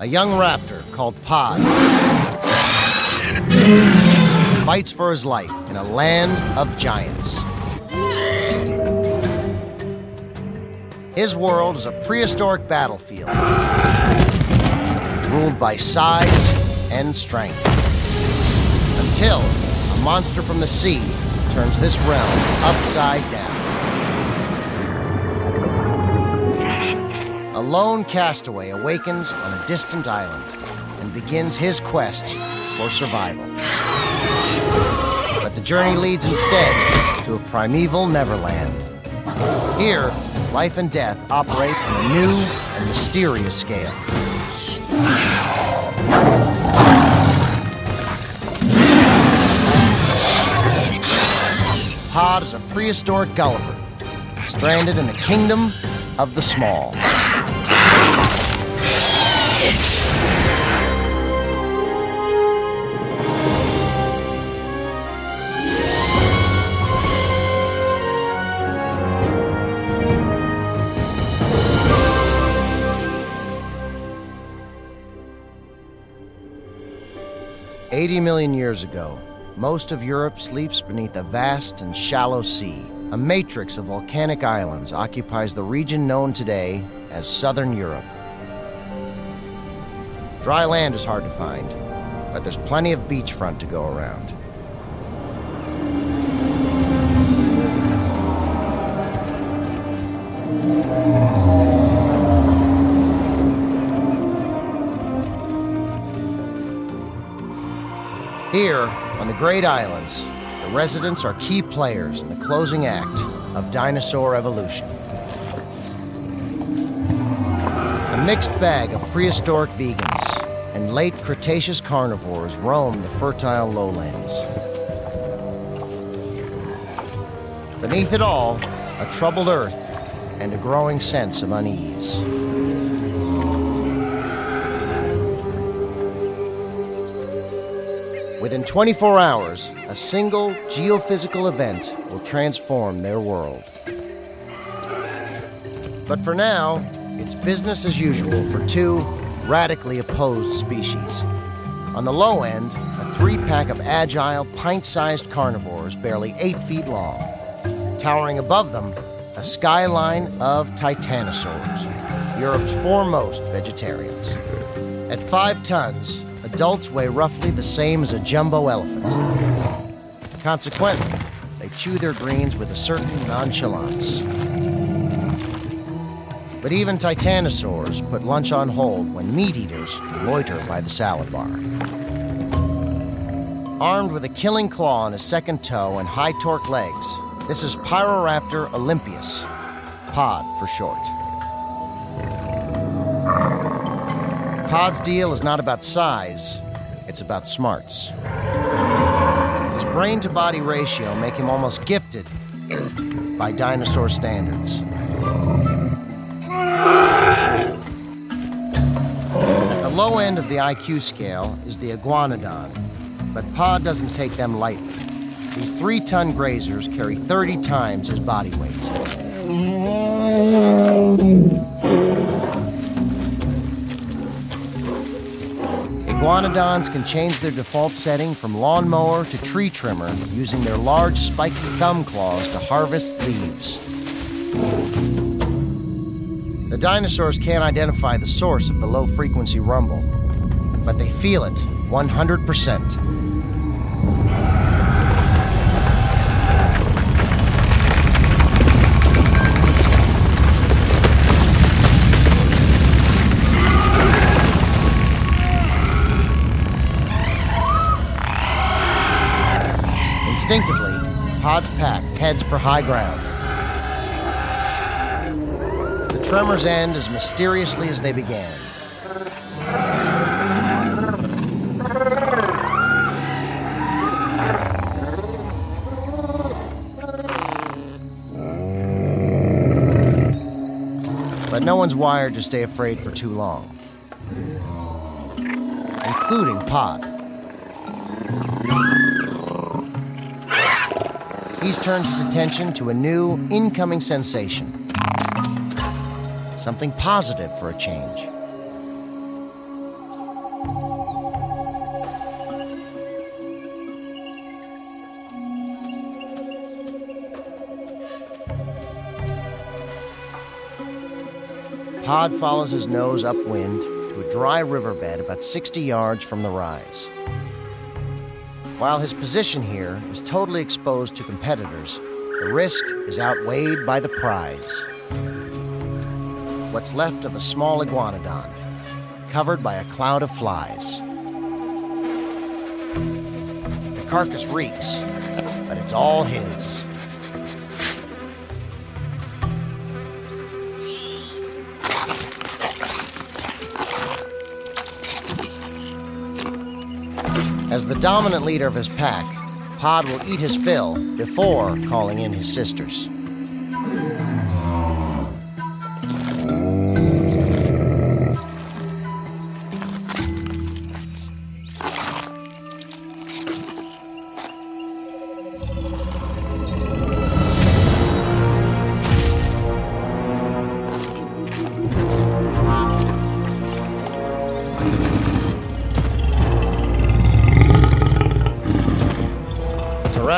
A young raptor called Pod fights for his life in a land of giants. His world is a prehistoric battlefield ruled by size and strength. Until a monster from the sea turns this realm upside down. A lone castaway awakens on a distant island and begins his quest for survival. But the journey leads instead to a primeval Neverland. Here, life and death operate on a new and mysterious scale. Pod is a prehistoric Gulliver, stranded in the kingdom of the small. Eighty million years ago, most of Europe sleeps beneath a vast and shallow sea. A matrix of volcanic islands occupies the region known today as Southern Europe. Dry land is hard to find, but there's plenty of beachfront to go around. Here, on the Great Islands, the residents are key players in the closing act of dinosaur evolution. A mixed bag of prehistoric vegans and late Cretaceous carnivores roam the fertile lowlands. Beneath it all, a troubled earth and a growing sense of unease. Within 24 hours, a single geophysical event will transform their world. But for now, it's business as usual for two radically opposed species. On the low end, a three pack of agile, pint sized carnivores barely eight feet long. Towering above them, a skyline of titanosaurs, Europe's foremost vegetarians. At five tons, adults weigh roughly the same as a jumbo elephant. Consequently, they chew their greens with a certain nonchalance. But even titanosaurs put lunch on hold when meat eaters loiter by the salad bar. Armed with a killing claw on his second toe and high torque legs, this is Pyroraptor olympius, Pod for short. Pod's deal is not about size, it's about smarts. His brain to body ratio make him almost gifted by dinosaur standards. Low end of the IQ scale is the iguanodon, but Pod doesn't take them lightly. These three ton grazers carry 30 times his body weight. Iguanodons can change their default setting from lawnmower to tree trimmer using their large spiky thumb claws to harvest leaves. Dinosaurs can't identify the source of the low frequency rumble, but they feel it 100%. Instinctively, Pod's pack heads for high ground. The tremors end as mysteriously as they began. But no one's wired to stay afraid for too long, including Pod. He's turned his attention to a new incoming sensation something positive for a change. Pod follows his nose upwind to a dry riverbed about 60 yards from the rise. While his position here is totally exposed to competitors, the risk is outweighed by the prize. What's left of a small iguanodon, covered by a cloud of flies. The carcass reeks, but it's all his. As the dominant leader of his pack, Pod will eat his fill before calling in his sisters.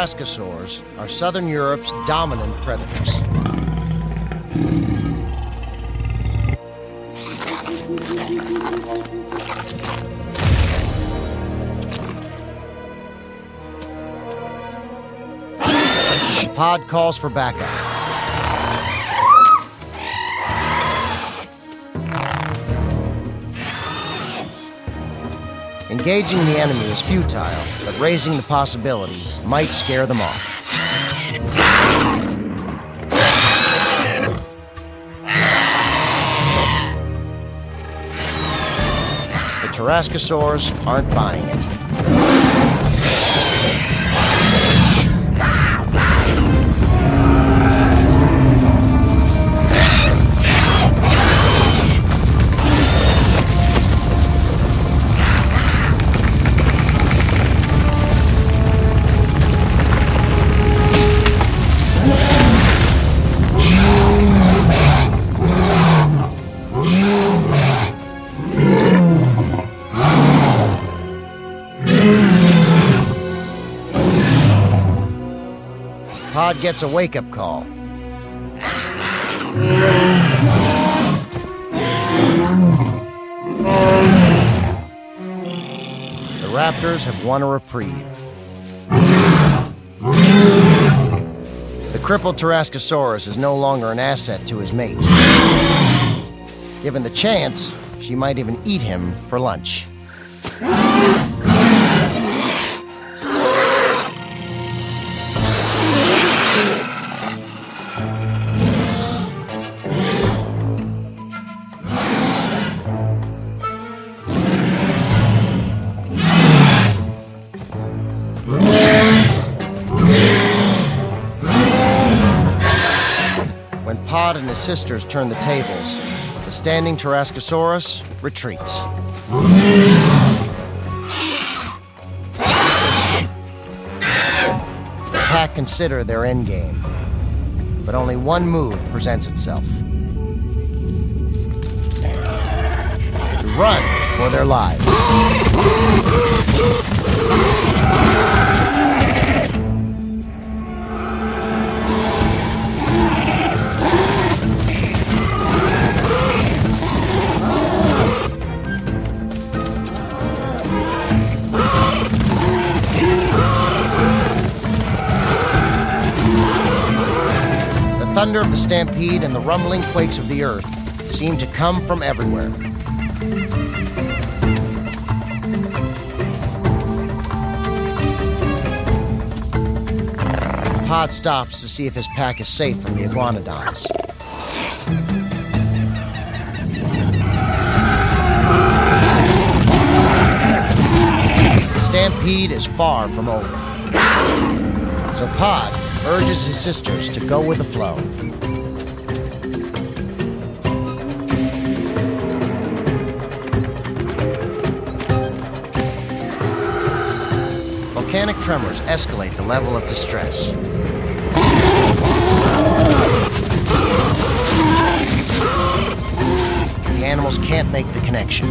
Tarascosaurs are southern Europe's dominant predators. Pod calls for backup. Engaging the enemy is futile, but raising the possibility might scare them off. The Tarascosaurs aren't buying it. Pod gets a wake up call. The Raptors have won a reprieve. The crippled Tarascosaurus is no longer an asset to his mate. Given the chance, she might even eat him for lunch. His sisters turn the tables, the standing Tarascosaurus retreats. The pack consider their endgame, but only one move presents itself. To run for their lives. Thunder of the stampede and the rumbling quakes of the earth seem to come from everywhere. Pod stops to see if his pack is safe from the iguanodons. The stampede is far from over. So Pod urges his sisters to go with the flow. Volcanic tremors escalate the level of distress. The animals can't make the connection.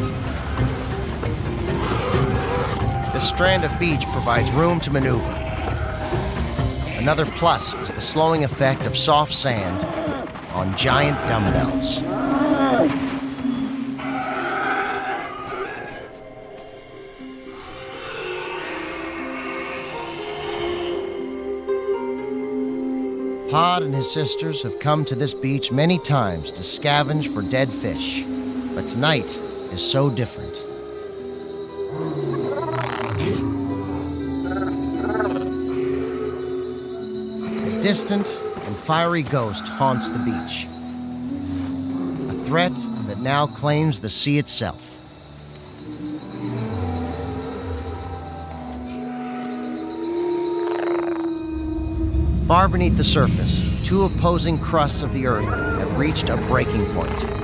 This strand of beach provides room to maneuver. Another plus is the slowing effect of soft sand on giant dumbbells. Pod and his sisters have come to this beach many times to scavenge for dead fish, but tonight is so different. Distant and fiery ghost haunts the beach. A threat that now claims the sea itself. Far beneath the surface, two opposing crusts of the earth have reached a breaking point.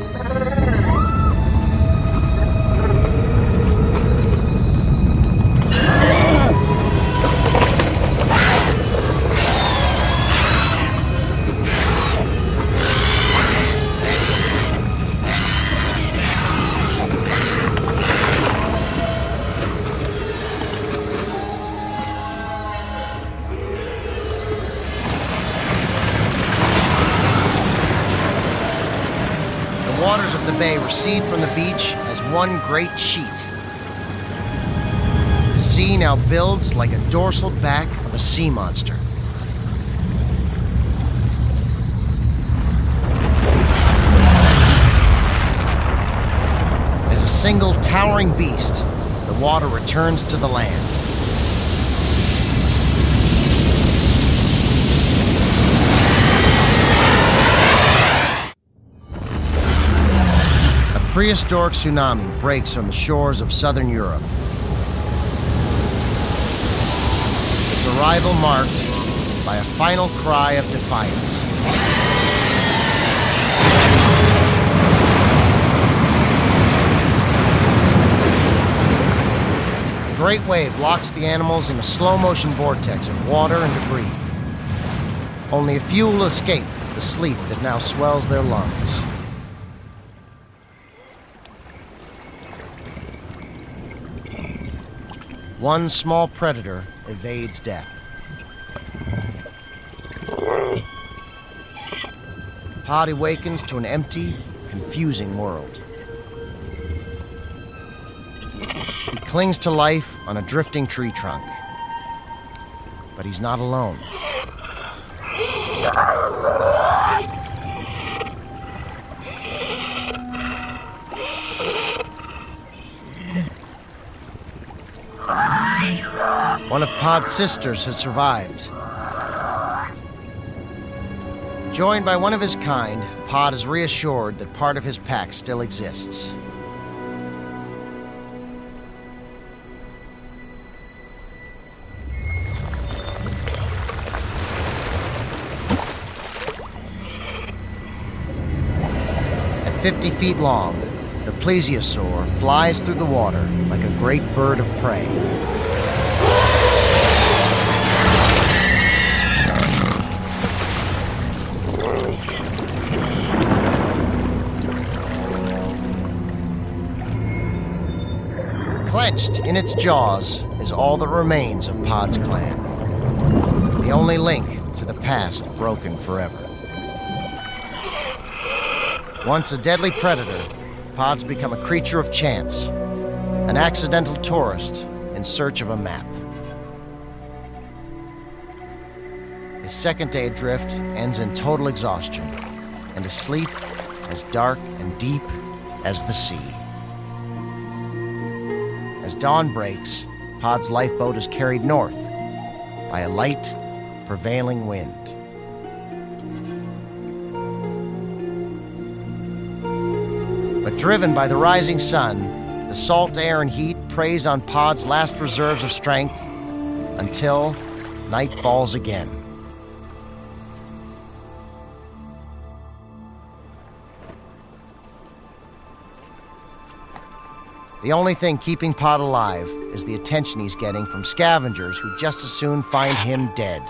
Beach as one great sheet. The sea now builds like a dorsal back of a sea monster. As a single towering beast, the water returns to the land. Prehistoric tsunami breaks on the shores of southern Europe. Its arrival marked by a final cry of defiance. The great wave locks the animals in a slow motion vortex of water and debris. Only a few will escape the sleet that now swells their lungs. One small predator evades death. Pod awakens to an empty, confusing world. He clings to life on a drifting tree trunk. But he's not alone. One of Pod's sisters has survived. Joined by one of his kind, Pod is reassured that part of his pack still exists. At 50 feet long, the plesiosaur flies through the water like a great bird of prey. In its jaws is all that remains of Pod's clan. The only link to the past broken forever. Once a deadly predator, Pod's become a creature of chance, an accidental tourist in search of a map. His second day adrift ends in total exhaustion and a sleep as dark and deep as the sea. As dawn breaks, Pod's lifeboat is carried north by a light, prevailing wind. But driven by the rising sun, the salt air and heat preys on Pod's last reserves of strength until night falls again. The only thing keeping Pod alive is the attention he's getting from scavengers who just as soon find him dead.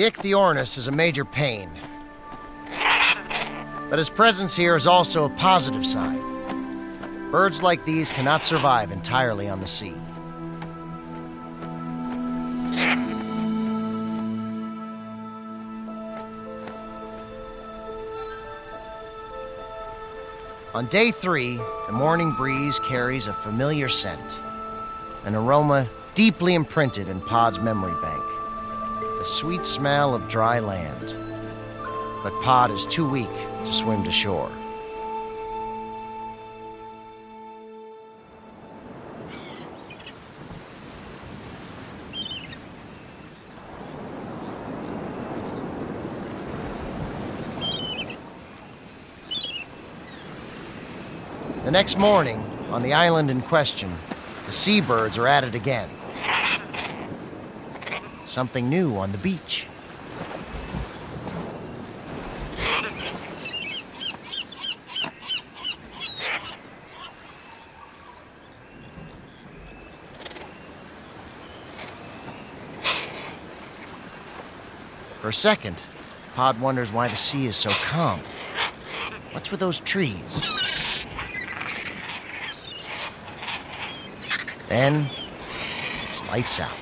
The ichthyornis is a major pain. But his presence here is also a positive sign. Birds like these cannot survive entirely on the sea. On day three, the morning breeze carries a familiar scent, an aroma deeply imprinted in Pod's memory bank. The sweet smell of dry land. But Pod is too weak to swim to shore. The next morning, on the island in question, the seabirds are at it again. Something new on the beach. For a second, Pod wonders why the sea is so calm. What's with those trees? Then, it's lights out.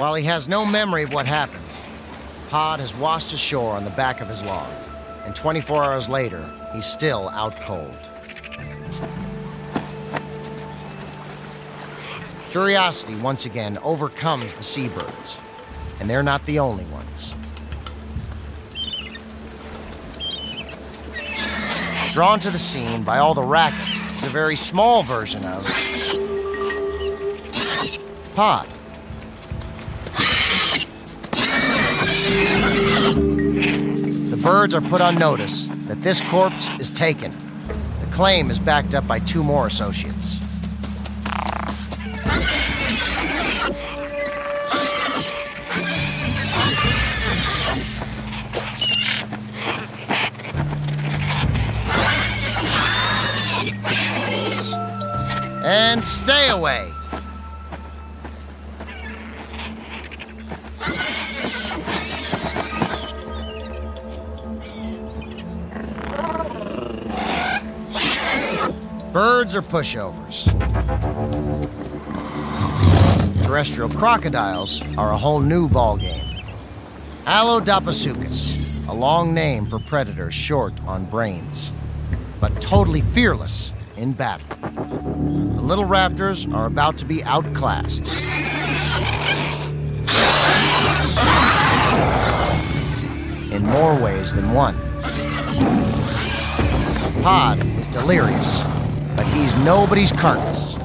While he has no memory of what happened, Pod has washed ashore on the back of his log, and 24 hours later, he's still out cold. Curiosity once again overcomes the seabirds, and they're not the only ones. Drawn to the scene by all the racket is a very small version of Pod. Birds are put on notice that this corpse is taken. The claim is backed up by two more associates. And stay away. Birds are pushovers. Terrestrial crocodiles are a whole new ballgame. Allodaposuchus, a long name for predators short on brains, but totally fearless in battle. The little raptors are about to be outclassed. In more ways than one. Pod is delirious, but he's nobody's carcass.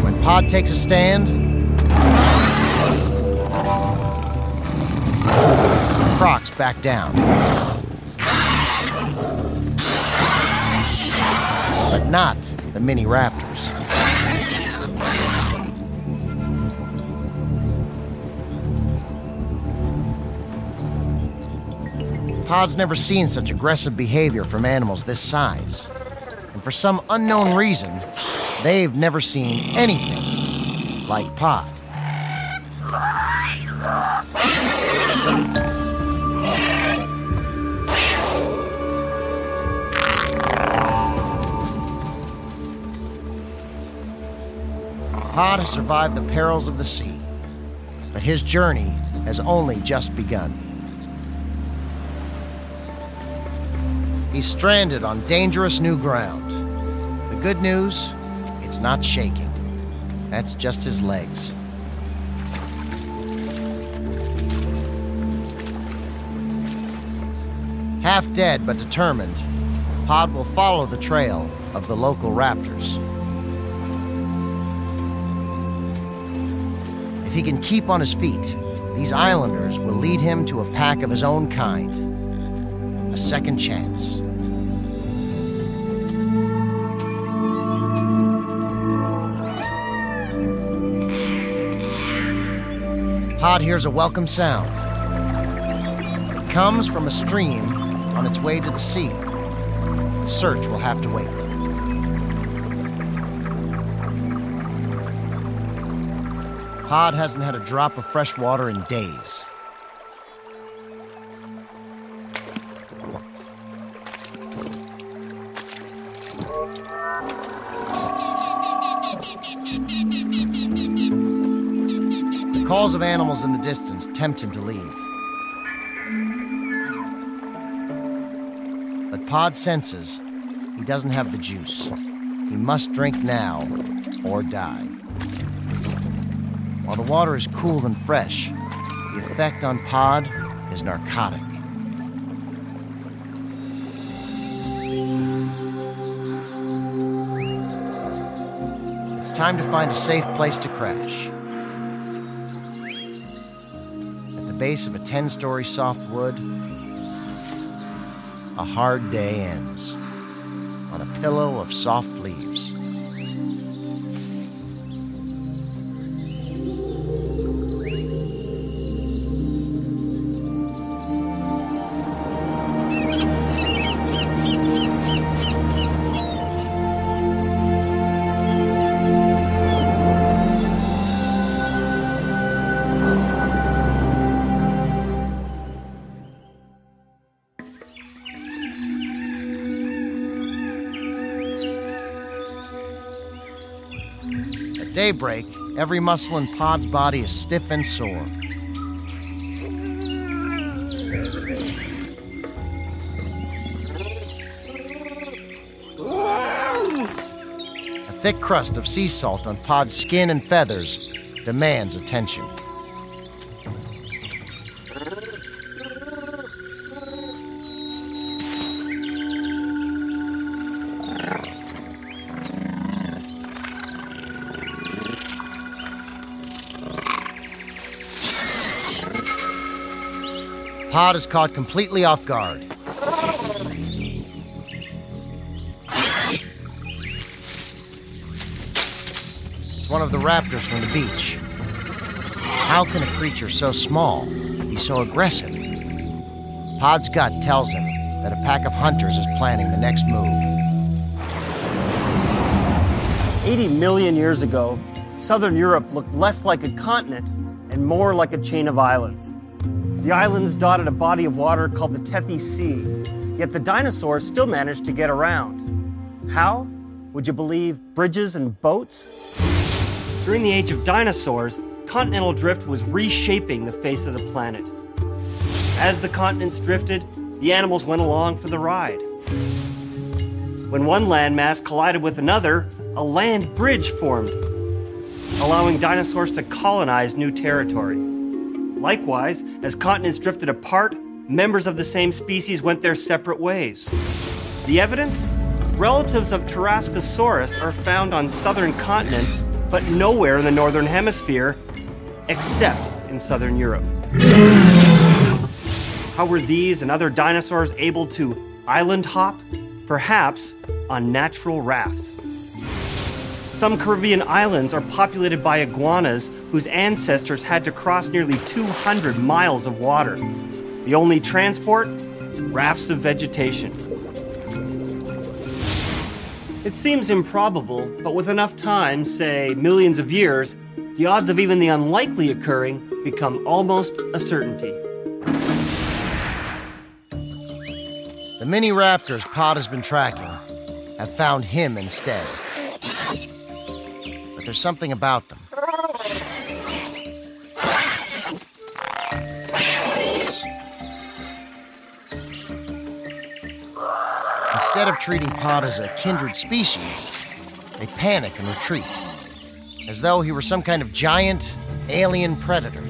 When Pod takes a stand, Crocs back down. But not the mini raptors. Pod's never seen such aggressive behavior from animals this size. And for some unknown reason, they've never seen anything like Pod. Pod has survived the perils of the sea, but his journey has only just begun. He's stranded on dangerous new ground. The good news, it's not shaking. That's just his legs. Half dead but determined, Pod will follow the trail of the local raptors. If he can keep on his feet, these islanders will lead him to a pack of his own kind. A second chance. Pod hears a welcome sound. It comes from a stream on its way to the sea. Search will have to wait. Pod hasn't had a drop of fresh water in days. Calls of animals in the distance tempt him to leave. But Pod senses he doesn't have the juice. He must drink now or die. While the water is cool and fresh, the effect on Pod is narcotic. It's time to find a safe place to crash. Base of a 10 story softwood, a hard day ends on a pillow of soft leaves. Daybreak, every muscle in Pod's body is stiff and sore. A thick crust of sea salt on Pod's skin and feathers demands attention. Pod is caught completely off guard. It's one of the raptors from the beach. How can a creature so small be so aggressive? Pod's gut tells him that a pack of hunters is planning the next move. 80 million years ago, southern Europe looked less like a continent and more like a chain of islands. The islands dotted a body of water called the Tethys Sea, yet the dinosaurs still managed to get around. How? Would you believe bridges and boats? During the age of dinosaurs, continental drift was reshaping the face of the planet. As the continents drifted, the animals went along for the ride. When one landmass collided with another, a land bridge formed, allowing dinosaurs to colonize new territory. Likewise, as continents drifted apart, members of the same species went their separate ways. The evidence? Relatives of Tarascosaurus are found on southern continents, but nowhere in the northern hemisphere, except in southern Europe. How were these and other dinosaurs able to island hop? Perhaps on natural rafts. Some Caribbean islands are populated by iguanas whose ancestors had to cross nearly 200 miles of water. The only transport? Rafts of vegetation. It seems improbable, but with enough time, say millions of years, the odds of even the unlikely occurring become almost a certainty. The mini raptors Pod has been tracking have found him instead. There's something about them. Instead of treating Pod as a kindred species, they panic and retreat, as though he were some kind of giant alien predator.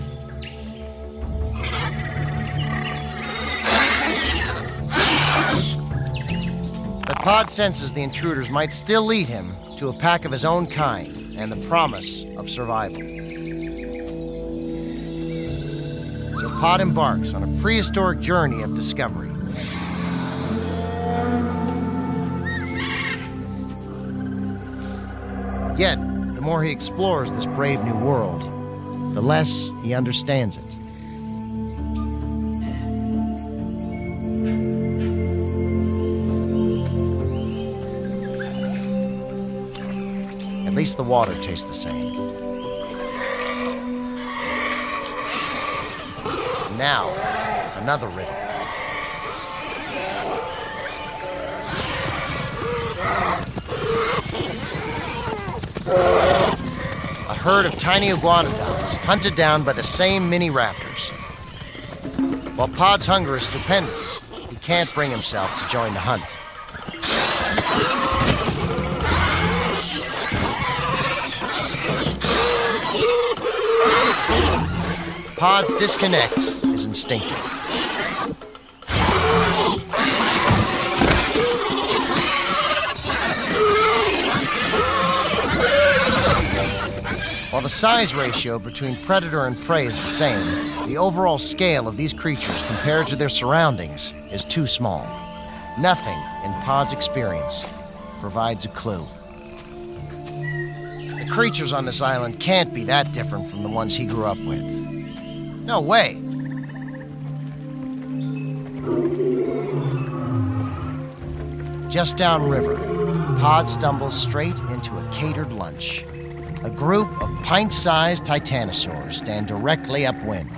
But Pod senses the intruders might still lead him to a pack of his own kind and the promise of survival. So Pod embarks on a prehistoric journey of discovery. Yet, the more he explores this brave new world, the less he understands it. least the water tastes the same. Now, another riddle. A herd of tiny iguanodons hunted down by the same mini raptors. While Pod's hunger is stupendous, he can't bring himself to join the hunt. Pod's disconnect is instinctive. While the size ratio between predator and prey is the same, the overall scale of these creatures compared to their surroundings is too small. Nothing in Pod's experience provides a clue. The creatures on this island can't be that different from the ones he grew up with. No way. Just downriver, Pod stumbles straight into a catered lunch. A group of pint sized titanosaurs stand directly upwind.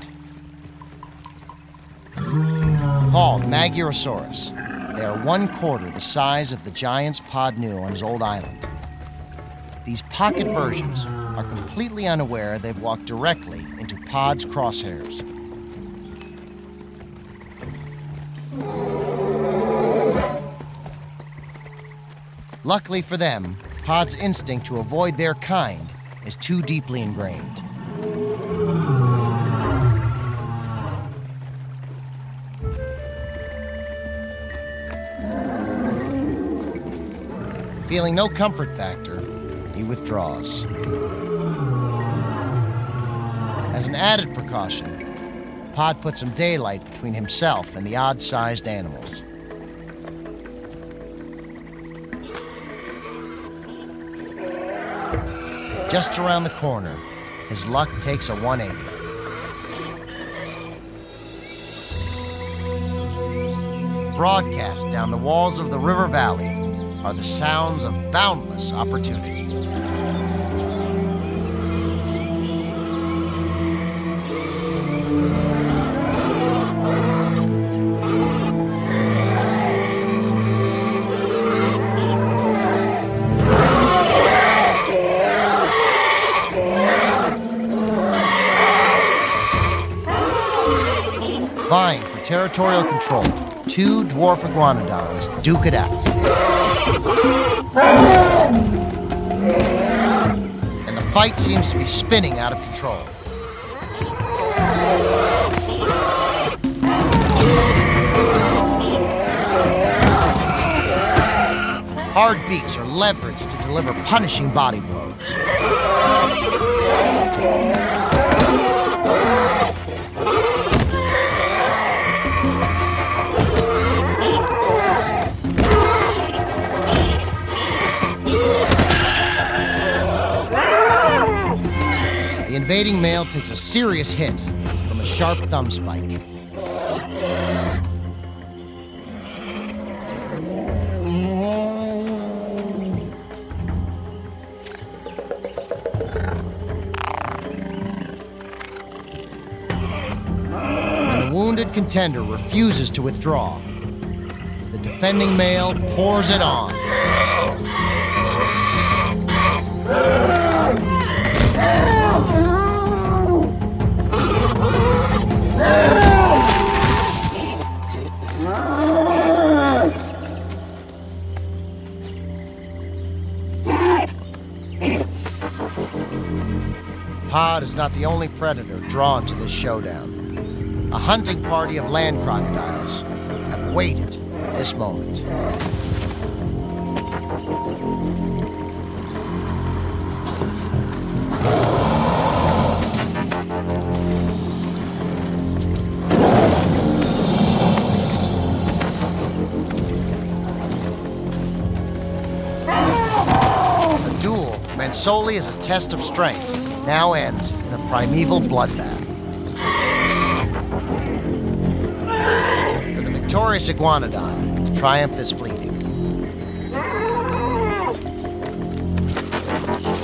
Called Magyarosaurus, they are one quarter the size of the giants Pod knew on his old island. These pocket versions are completely unaware they've walked directly Pod's crosshairs. Luckily for them, Pod's instinct to avoid their kind is too deeply ingrained. Feeling no comfort factor, he withdraws. An added precaution, Pod puts some daylight between himself and the odd sized animals. Just around the corner, his luck takes a 180. Broadcast down the walls of the river valley are the sounds of boundless opportunity. Territorial control. Two dwarf iguanodons duke it out. And the fight seems to be spinning out of control. Hard beaks are leveraged to deliver punishing body blows. Invading male takes a serious hit from a sharp thumb spike. Wounded contender refuses to withdraw, the defending male pours it on. Pod is not the only predator drawn to this showdown. A hunting party of land crocodiles have waited this moment. Solely as a test of strength, now ends in a primeval bloodbath. For the victorious iguanodon, triumph is fleeting.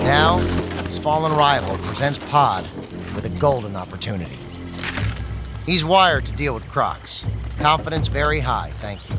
Now, his fallen rival presents Pod with a golden opportunity. He's wired to deal with crocs. Confidence very high, thank you.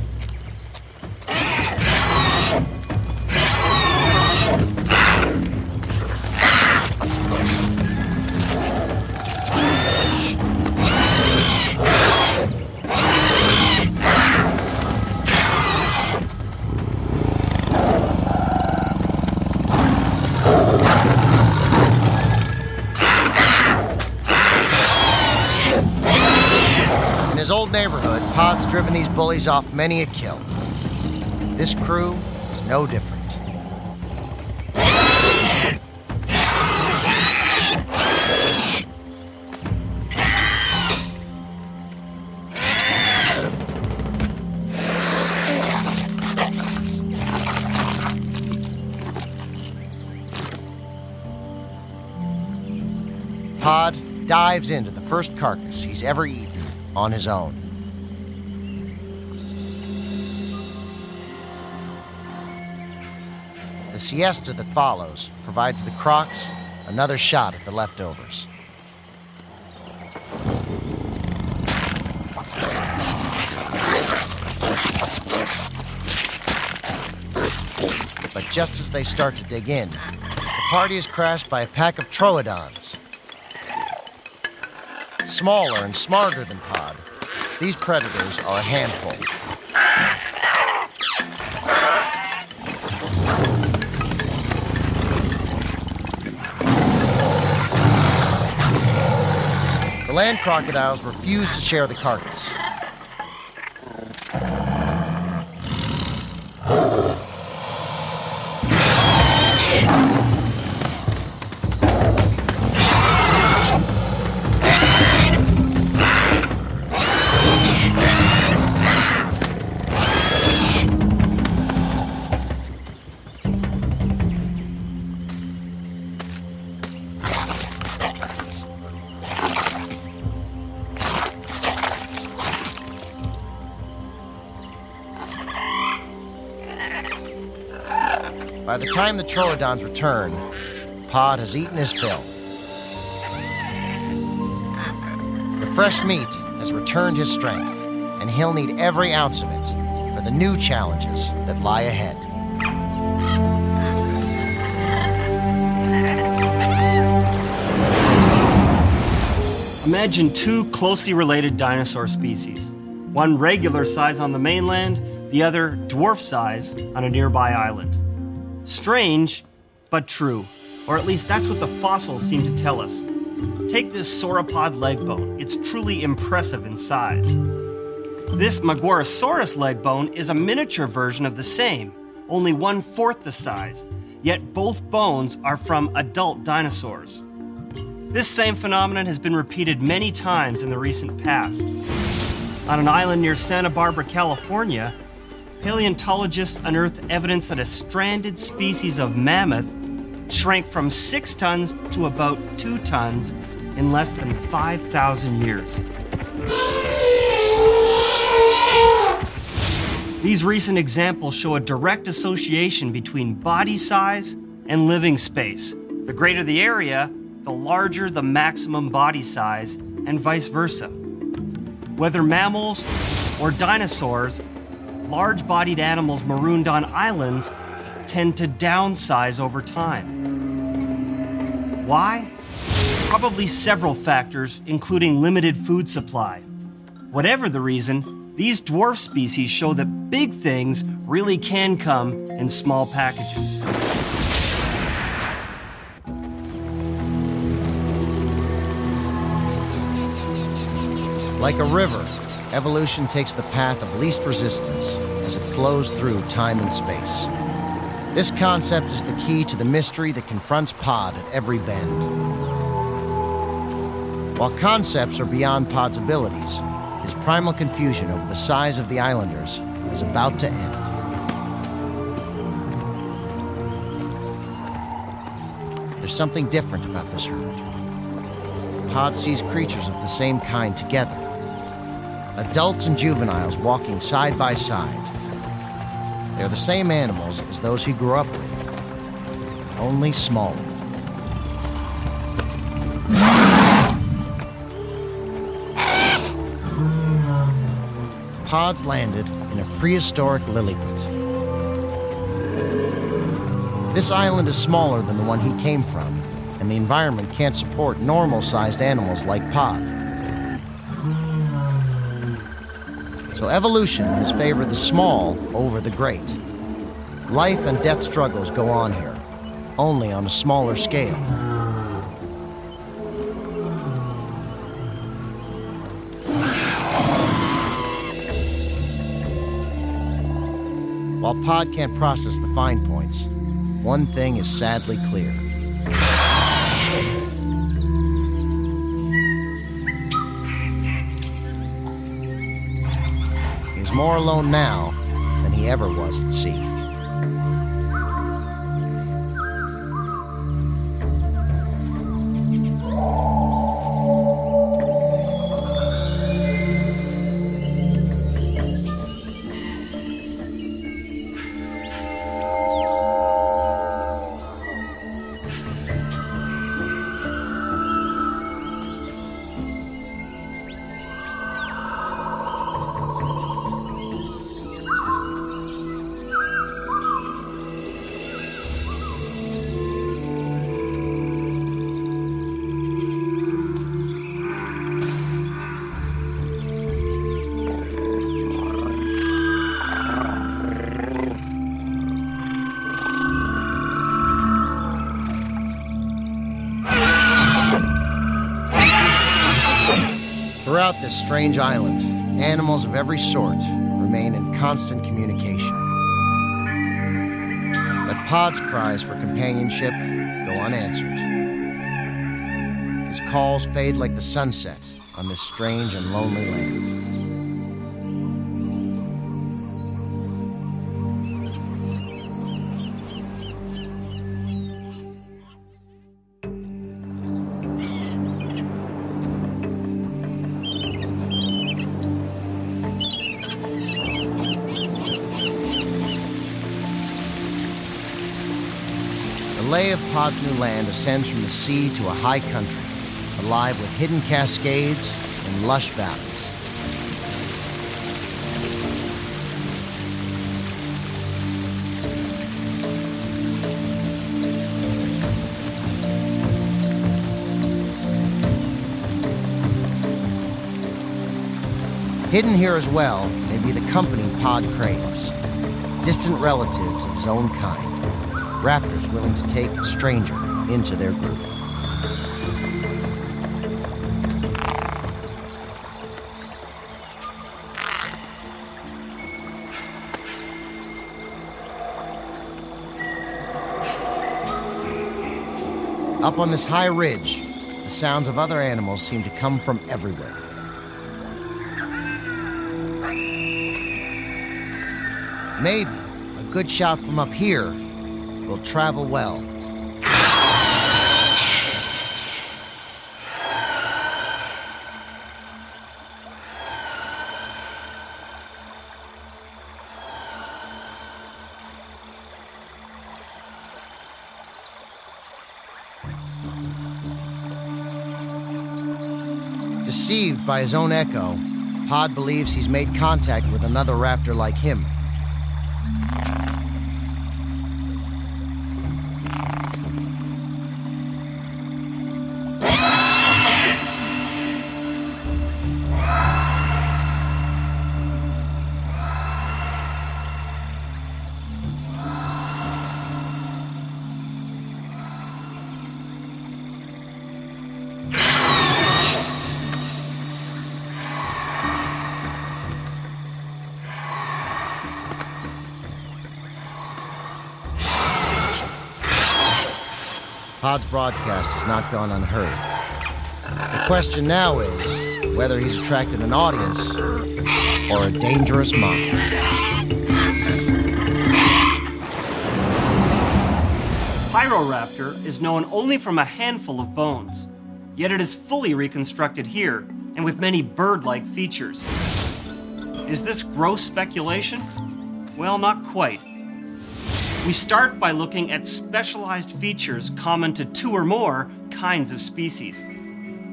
These bullies off many a kill. This crew is no different. Pod dives into the first carcass he's ever eaten on his own. The siesta that follows provides the crocs another shot at the leftovers. But just as they start to dig in, the party is crashed by a pack of troodons. Smaller and smarter than Pod, these predators are a handful. Land crocodiles refuse to share the carcass. Time the Troodons return, Pod has eaten his fill. The fresh meat has returned his strength, and he'll need every ounce of it for the new challenges that lie ahead. Imagine two closely related dinosaur species. One regular size on the mainland, the other dwarf size on a nearby island. Strange, but true. Or at least that's what the fossils seem to tell us. Take this sauropod leg bone. It's truly impressive in size. This Magyarosaurus leg bone is a miniature version of the same, only one fourth the size, yet both bones are from adult dinosaurs. This same phenomenon has been repeated many times in the recent past. On an island near Santa Barbara, California, paleontologists unearthed evidence that a stranded species of mammoth shrank from 6 tons to about 2 tons in less than 5,000 years. These recent examples show a direct association between body size and living space. The greater the area, the larger the maximum body size, and vice versa. Whether mammals or dinosaurs, large bodied animals marooned on islands tend to downsize over time. Why? Probably several factors, including limited food supply. Whatever the reason, these dwarf species show that big things really can come in small packages. Like a river, evolution takes the path of least resistance as it flows through time and space. This concept is the key to the mystery that confronts Pod at every bend. While concepts are beyond Pod's abilities, his primal confusion over the size of the islanders is about to end. There's something different about this herd. Pod sees creatures of the same kind together adults and juveniles walking side by side. They're the same animals as those he grew up with, only smaller. Pods landed in a prehistoric Lilliput. This island is smaller than the one he came from, and the environment can't support normal sized animals like Pod. So evolution has favored the small over the great. Life and death struggles go on here, only on a smaller scale. While Pod can't process the fine points, one thing is sadly clear. More alone now than he ever was at sea. This strange island, animals of every sort remain in constant communication. But Pod's cries for companionship go unanswered. His calls fade like the sunset on this strange and lonely land. Pod's new land ascends from the sea to a high country, alive with hidden cascades and lush valleys. Hidden here as well may be the company Pod craves distant relatives of his own kind, raptors willing to take a stranger into their group. Up on this high ridge, the sounds of other animals seem to come from everywhere. Maybe a good shot from up here will travel well. Deceived by his own echo, Pod believes he's made contact with another raptor like him. Pod's broadcast has not gone unheard. The question now is whether he's attracted an audience or a dangerous mob. Pyroraptor is known only from a handful of bones, yet it is fully reconstructed here and with many bird like features. Is this gross speculation? Well, not quite. We start by looking at specialized features common to two or more kinds of species.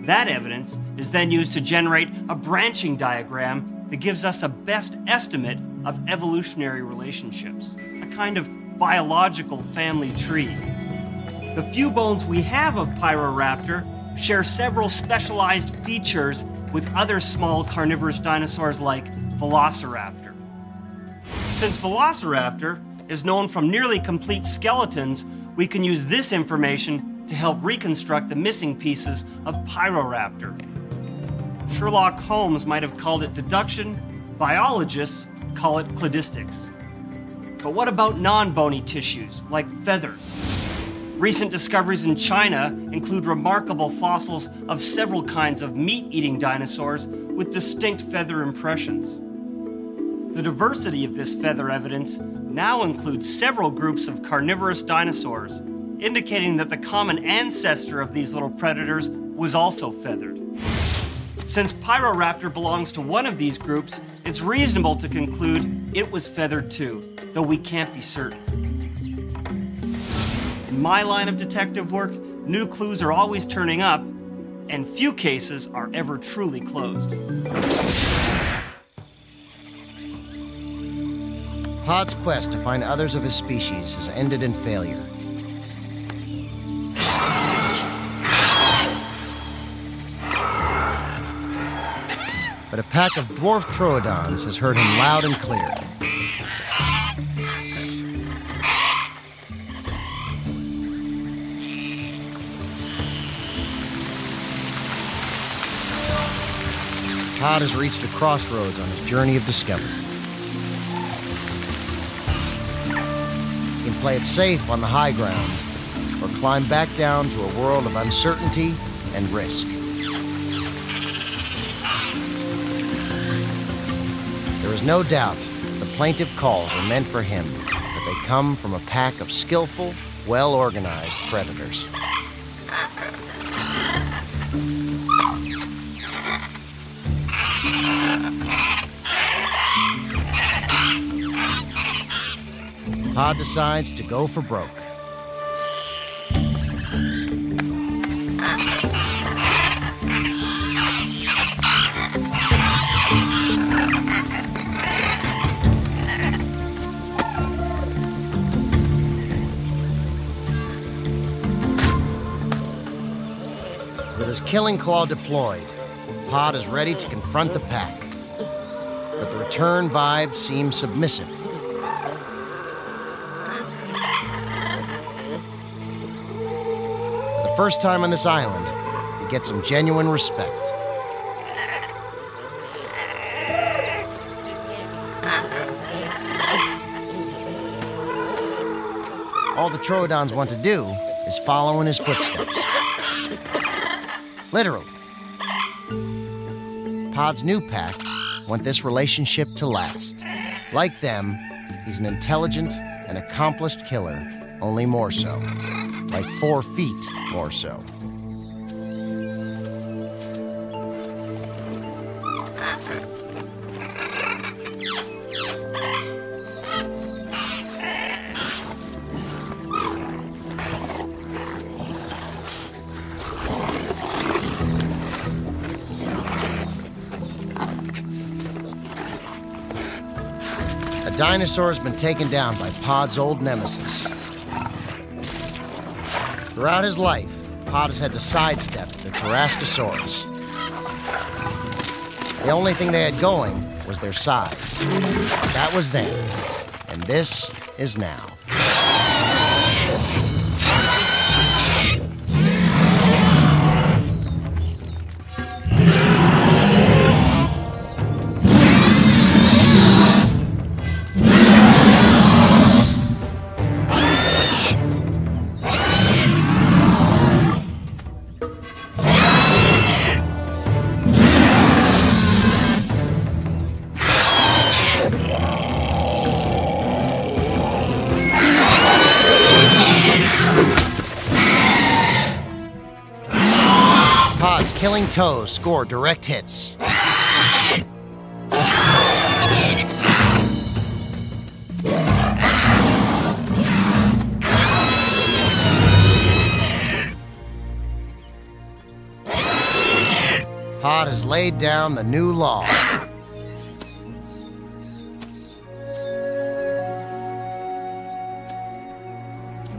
That evidence is then used to generate a branching diagram that gives us a best estimate of evolutionary relationships, a kind of biological family tree. The few bones we have of Pyroraptor share several specialized features with other small carnivorous dinosaurs like Velociraptor. Since Velociraptor is known from nearly complete skeletons, we can use this information to help reconstruct the missing pieces of Pyroraptor. Sherlock Holmes might have called it deduction, biologists call it cladistics. But what about non bony tissues, like feathers? Recent discoveries in China include remarkable fossils of several kinds of meat eating dinosaurs with distinct feather impressions. The diversity of this feather evidence now includes several groups of carnivorous dinosaurs, indicating that the common ancestor of these little predators was also feathered. Since Pyroraptor belongs to one of these groups, it's reasonable to conclude it was feathered too, though we can't be certain. In my line of detective work, new clues are always turning up, and few cases are ever truly closed. Pod's quest to find others of his species has ended in failure. But a pack of dwarf troodons has heard him loud and clear. Pod has reached a crossroads on his journey of discovery. Play it safe on the high ground or climb back down to a world of uncertainty and risk. There is no doubt the plaintive calls are meant for him, but they come from a pack of skillful, well organized predators. Pod decides to go for broke. With his killing claw deployed, Pod is ready to confront the pack. But the return vibe seems submissive. The first time on this island, he gets some genuine respect. All the Troodons want to do is follow in his footsteps. Literally. Pod's new pack want this relationship to last. Like them, he's an intelligent and accomplished killer, only more so. Like four feet more so. A dinosaur has been taken down by Pod's old nemesis. Throughout his life, Pod has had to sidestep the Tarascosaurus. The only thing they had going was their size. That was then, and this is now. toes score direct hits. Pod has laid down the new law.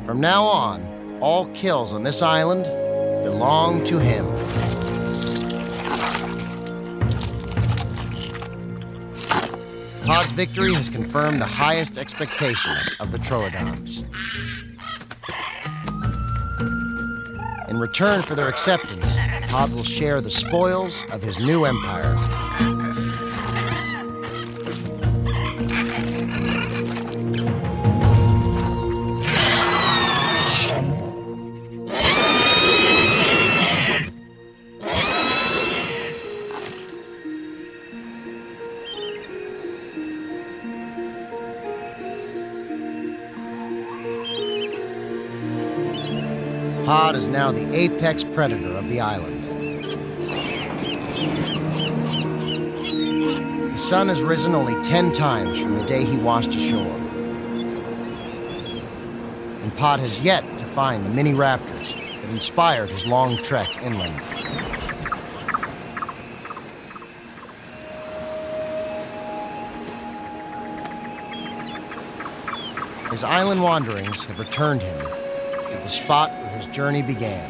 From now on, all kills on this island belong to him. Pod's victory has confirmed the highest expectations of the Troodons. In return for their acceptance, Pod will share the spoils of his new empire. Now the apex predator of the island. The sun has risen only 10 times from the day he washed ashore. And Pod has yet to find the mini raptors that inspired his long trek inland. His island wanderings have returned him to the spot journey began.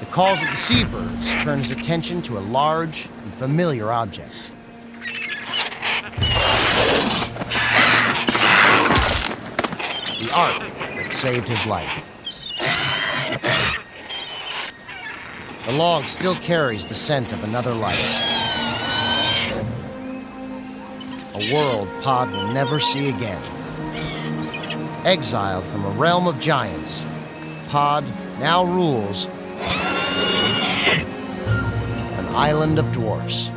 The calls of the seabirds turn his attention to a large and familiar object. The ark that saved his life. The log still carries the scent of another life. A world Pod will never see again. Exiled from a realm of giants, Pod now rules an island of dwarfs.